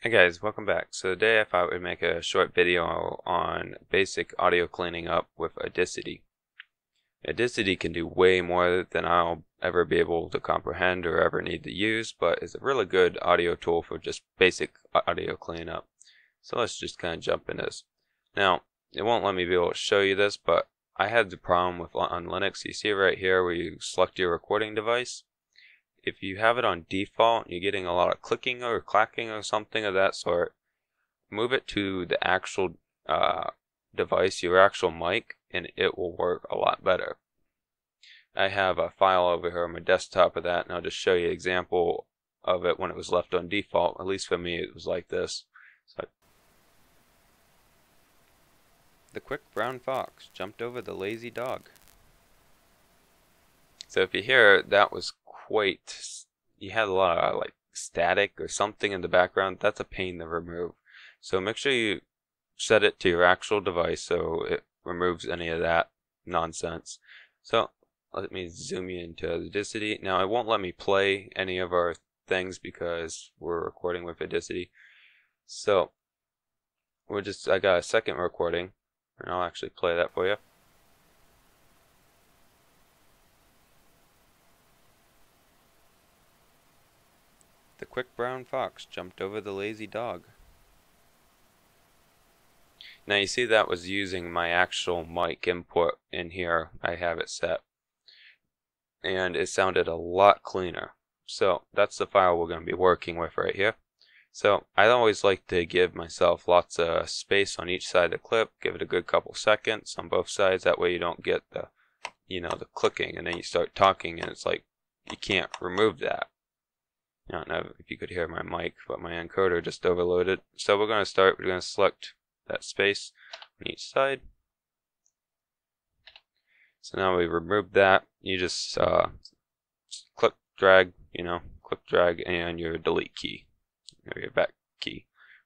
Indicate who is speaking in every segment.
Speaker 1: Hey guys, welcome back. So today I thought we'd make a short video on basic audio cleaning up with Audacity. Audacity can do way more than I'll ever be able to comprehend or ever need to use, but it's a really good audio tool for just basic audio cleanup. So let's just kind of jump into this. Now, it won't let me be able to show you this, but I had the problem with on Linux. You see right here where you select your recording device if you have it on default and you're getting a lot of clicking or clacking or something of that sort, move it to the actual uh, device, your actual mic, and it will work a lot better. I have a file over here on my desktop of that, and I'll just show you an example of it when it was left on default. At least for me, it was like this. So the quick brown fox jumped over the lazy dog. So if you hear, that was quite you had a lot of like static or something in the background that's a pain to remove. So make sure you set it to your actual device so it removes any of that nonsense. So let me zoom you into Audacity. Now it won't let me play any of our things because we're recording with Audacity. So we're just I got a second recording and I'll actually play that for you The quick brown fox jumped over the lazy dog. Now you see that was using my actual mic input in here. I have it set. And it sounded a lot cleaner. So that's the file we're going to be working with right here. So I always like to give myself lots of space on each side of the clip, give it a good couple seconds on both sides. That way you don't get the, you know, the clicking and then you start talking and it's like you can't remove that. I don't know if you could hear my mic, but my encoder just overloaded. So we're going to start, we're going to select that space on each side. So now we remove that. You just uh, click, drag, you know, click, drag, and your delete key, or your back key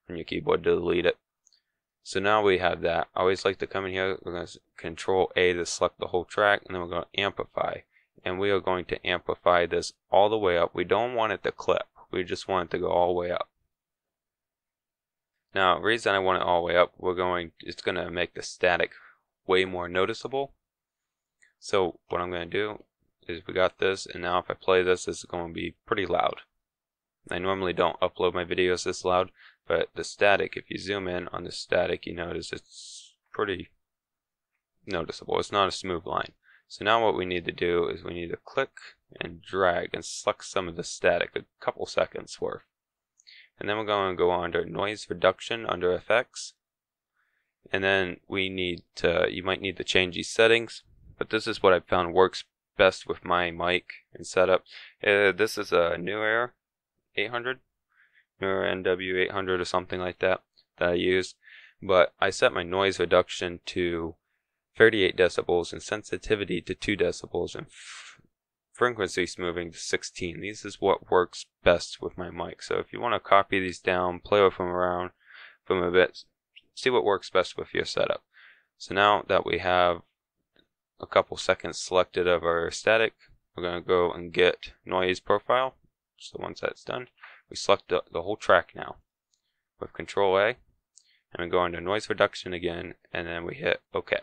Speaker 1: on your keyboard to delete it. So now we have that. I always like to come in here, we're going to control A to select the whole track, and then we're going to amplify and we are going to amplify this all the way up. We don't want it to clip. We just want it to go all the way up. Now, the reason I want it all the way up, we're going, it's going to make the static way more noticeable. So what I'm going to do is we got this, and now if I play this, this is going to be pretty loud. I normally don't upload my videos this loud, but the static, if you zoom in on the static, you notice it's pretty noticeable. It's not a smooth line. So now what we need to do is we need to click and drag and select some of the static, a couple seconds worth. And then we're going to go under noise reduction under effects. And then we need to, you might need to change these settings, but this is what I found works best with my mic and setup. Uh, this is a New Air 800, Neewer NW 800 or something like that that I use. But I set my noise reduction to 38 decibels and sensitivity to 2 decibels and frequency smoothing to 16. These is what works best with my mic. So if you want to copy these down, play with them around from a bit, see what works best with your setup. So now that we have a couple seconds selected of our static, we're going to go and get noise profile. So once that's done, we select the, the whole track now with Control A, and we go into noise reduction again, and then we hit OK.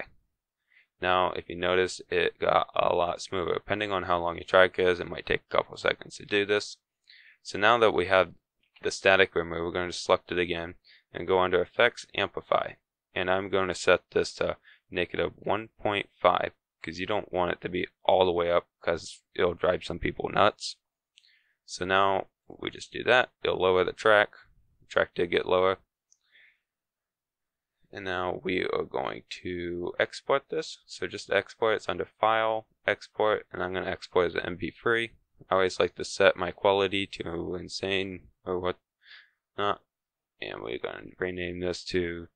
Speaker 1: Now, if you notice, it got a lot smoother. Depending on how long your track is, it might take a couple seconds to do this. So now that we have the static removed, we're going to select it again and go under Effects, Amplify. And I'm going to set this to negative 1.5 because you don't want it to be all the way up because it'll drive some people nuts. So now we just do that. It'll lower the track. The track did get lower. And now we are going to export this. So just export, it's under File, Export, and I'm going to export as an MP3. I always like to set my quality to insane or what not. And we're going to rename this to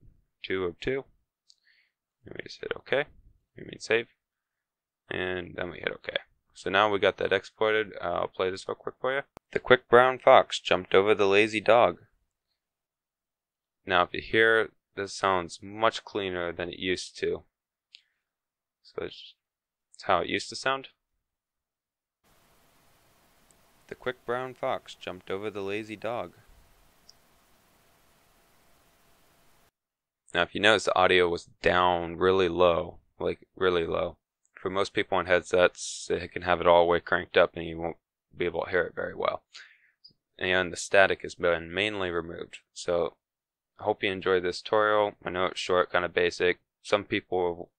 Speaker 1: 202. And we just hit OK. We mean save. And then we hit OK. So now we got that exported. I'll play this real quick for you. The quick brown fox jumped over the lazy dog. Now if you hear this sounds much cleaner than it used to. So it's how it used to sound. The quick brown fox jumped over the lazy dog. Now, if you notice, the audio was down really low, like really low. For most people on headsets, they can have it all the way cranked up and you won't be able to hear it very well. And the static has been mainly removed. So, I hope you enjoyed this tutorial. I know it's short, kind of basic. Some people,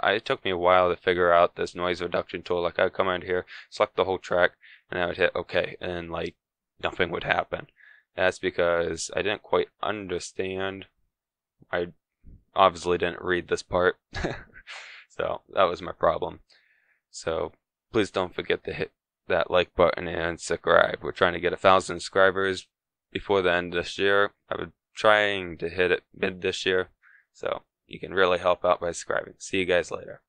Speaker 1: I, it took me a while to figure out this noise reduction tool. Like, I would come out here, select the whole track, and I would hit OK, and like nothing would happen. That's because I didn't quite understand. I obviously didn't read this part. so that was my problem. So please don't forget to hit that like button and subscribe. We're trying to get a thousand subscribers before the end of this year. I was trying to hit it mid this year. So you can really help out by subscribing. See you guys later.